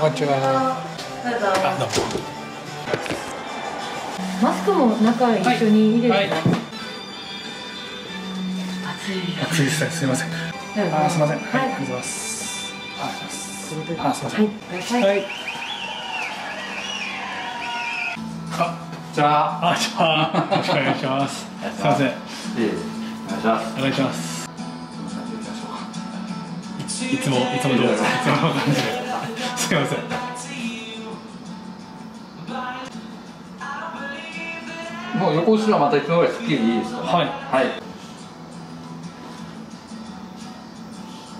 こんにちは。どうも。マスクも中一緒に入れて、はいはい暑い暑いですね。すみません。あ、すみません。はい、ありがとうございます。あ、ありがとうございます。いあ、すみません。はいはい。あ、じゃあ、あ、じゃあ、よろしくお願いします。すみません。ええ、お願いします。お願いします。いつも、いつもどうぞ。いつもの感じで。すみません。もう横後ろはまたいつもぐらいすっきりでいいですか、はいはい。じ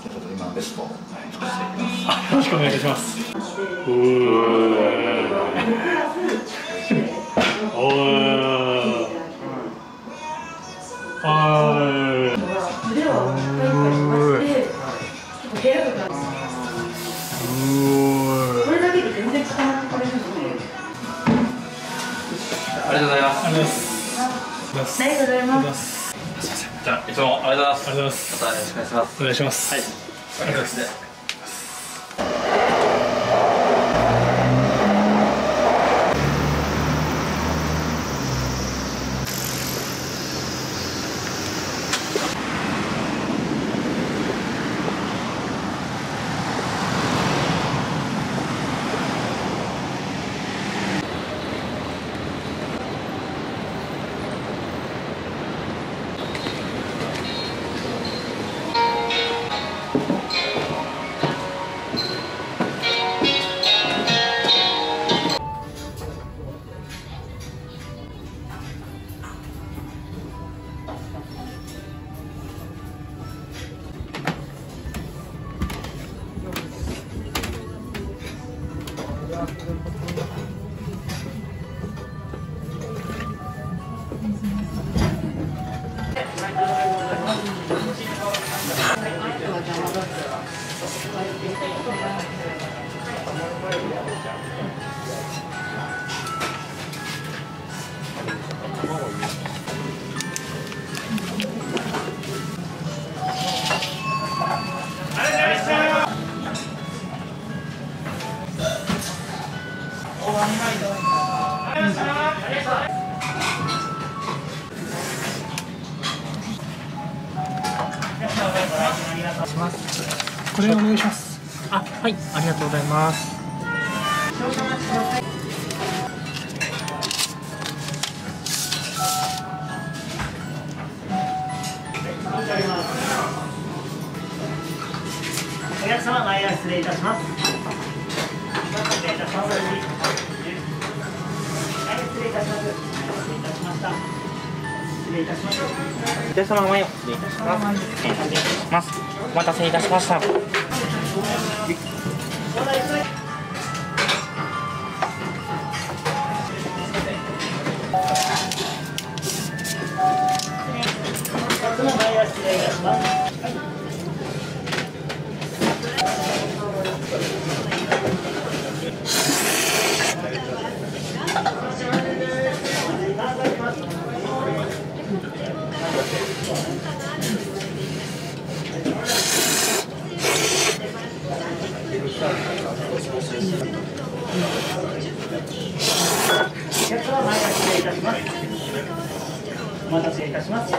ゃあちょっと今ベストを作っていきます。あ、よろしくお願いします。うーおー。腕をパイパイ伸ばして部屋とかます。ありがとうございます。じゃあ、いつもありがとうございます。ありがとうございます。またよろしくお願いします。お願いします。はい。ありがとうござい。これお願いします。あ、はい、ありがとうございます。お客様、前へ失礼いたします。失礼いたします。はい、失礼いたします。失礼いたしました。失礼いたします。お客様の前を失礼いたします。失礼いたします。お待たせいたしました。お客様、前へ失礼いたします。お客様、前へ失礼いお待たせいたします。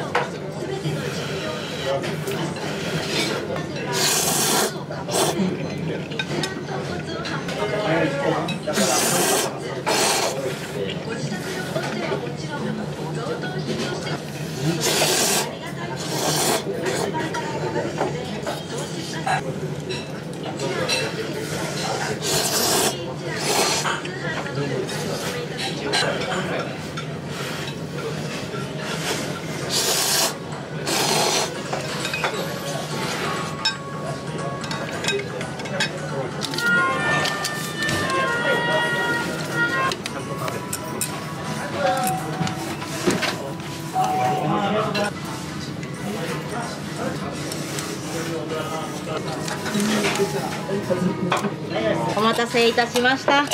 お待たせいたしました。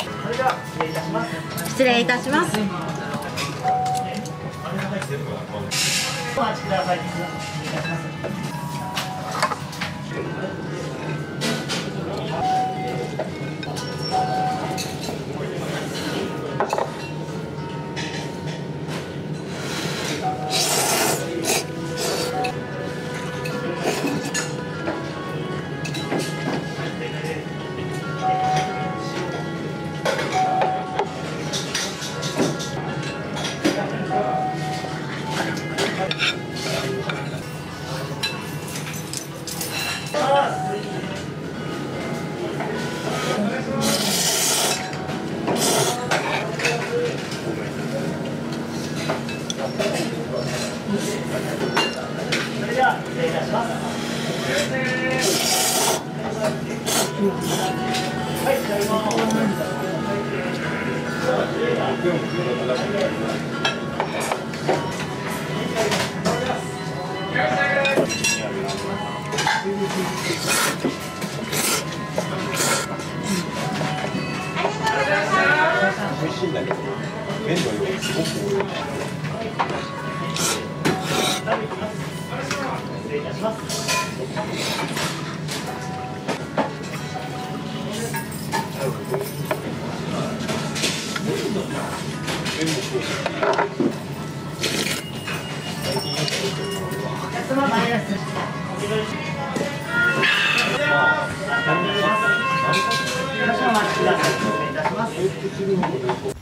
失礼いたします。お待ちください。それでは失礼いします。はいじゃあ今失礼いたしますお待ちください失礼いたします。